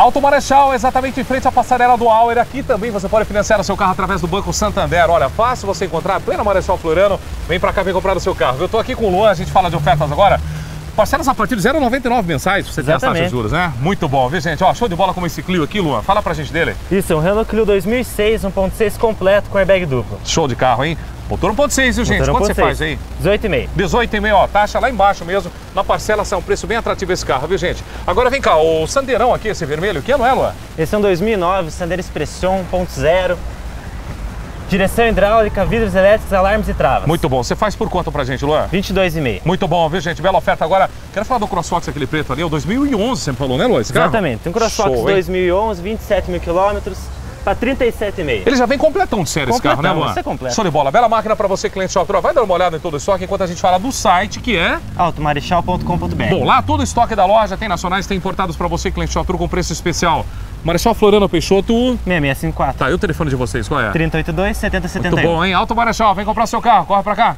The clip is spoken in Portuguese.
Alto Marechal, exatamente em frente à passarela do Auer. Aqui também você pode financiar o seu carro através do Banco Santander. Olha, fácil você encontrar, plena Marechal Floriano. Vem pra cá, vem comprar o seu carro. Eu tô aqui com o Luan, a gente fala de ofertas agora. Parcelas a partir de 0,99 mensais, você tem as taxas de juros, né? Muito bom, viu, gente? Ó, show de bola com esse Clio aqui, Luan. Fala pra gente dele. Isso, é um Renault Clio 2006, 1.6 completo com airbag duplo. Show de carro, hein? Motor 1.6, viu, gente? Motor Quanto você 1.6. faz aí? 18,5. 18,5, ó, taxa lá embaixo mesmo. Na parcela sai um preço bem atrativo esse carro, viu, gente? Agora vem cá, o Sandeirão aqui, esse vermelho, que ano é, Luan? Esse é um 2009, Sandero Expression 1.0. Direção hidráulica, vidros elétricos, alarmes e travas. Muito bom. Você faz por quanto pra gente, Luan? 22,5. Muito bom, viu, gente? Bela oferta. Agora, quero falar do CrossFox, aquele preto ali, o 2011, você me falou, né, Luan? Exatamente. Tem um CrossFox Show, hein? 2011, 27 mil quilômetros, para 37,5. Ele já vem completão de série esse carro, né, Completão, Luan? você completa. Show de bola. Bela máquina pra você, cliente Shop Vai dar uma olhada em todo o estoque enquanto a gente fala do site, que é... Automarechal.com.br. Bom, lá todo o estoque da loja tem nacionais, tem importados pra você, cliente Shop com preço especial. Marechal Floriano Peixoto. 6654. Tá, e o telefone de vocês, qual é? 382 Muito 7071. bom, hein? Alto Marechal, vem comprar seu carro, corre pra cá.